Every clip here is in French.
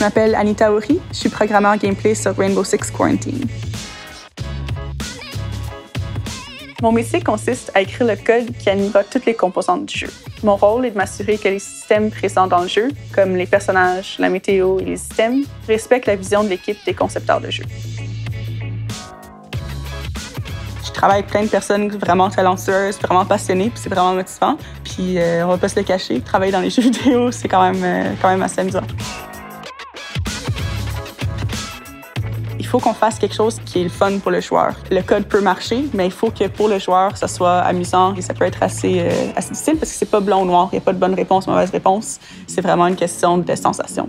Je m'appelle Anita Ori, je suis programmeur gameplay sur Rainbow Six Quarantine. Mon métier consiste à écrire le code qui animera toutes les composantes du jeu. Mon rôle est de m'assurer que les systèmes présents dans le jeu, comme les personnages, la météo et les systèmes, respectent la vision de l'équipe des concepteurs de jeu. Je travaille avec plein de personnes vraiment talentueuses, vraiment passionnées, puis c'est vraiment motivant. Puis euh, on va pas se le cacher, travailler dans les jeux vidéo, c'est quand même, euh, quand même assez amusant. Faut qu'on fasse quelque chose qui est le fun pour le joueur. Le code peut marcher, mais il faut que pour le joueur, ça soit amusant et ça peut être assez, euh, assez difficile parce que c'est pas blanc ou noir. Il n'y a pas de bonne réponse, mauvaise réponse. C'est vraiment une question de sensation.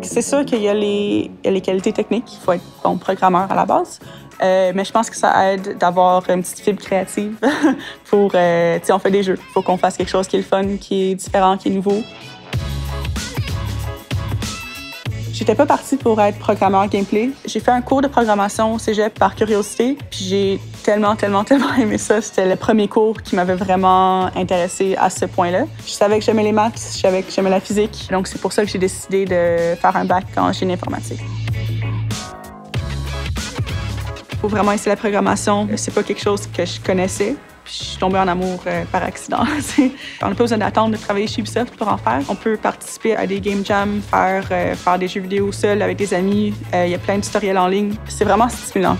C'est sûr qu'il y, a les qualités techniques. Il faut être bon programmeur à la base. Euh, mais je pense que ça aide d'avoir une petite fibre créative pour, euh, tu sais, on fait des jeux. Il faut qu'on fasse quelque chose qui est le fun, qui est différent, qui est nouveau. J'étais pas partie pour être programmeur gameplay. J'ai fait un cours de programmation au cégep par curiosité, puis j'ai tellement, tellement, tellement aimé ça. C'était le premier cours qui m'avait vraiment intéressé à ce point-là. Je savais que j'aimais les maths, je savais que j'aimais la physique, donc c'est pour ça que j'ai décidé de faire un bac en génie informatique. Faut vraiment essayer la programmation. C'est pas quelque chose que je connaissais je suis tombée en amour euh, par accident. on n'a pas besoin d'attendre de travailler chez Ubisoft pour en faire. On peut participer à des game jams, faire, euh, faire des jeux vidéo seul avec des amis. Euh, il y a plein de tutoriels en ligne. C'est vraiment stimulant.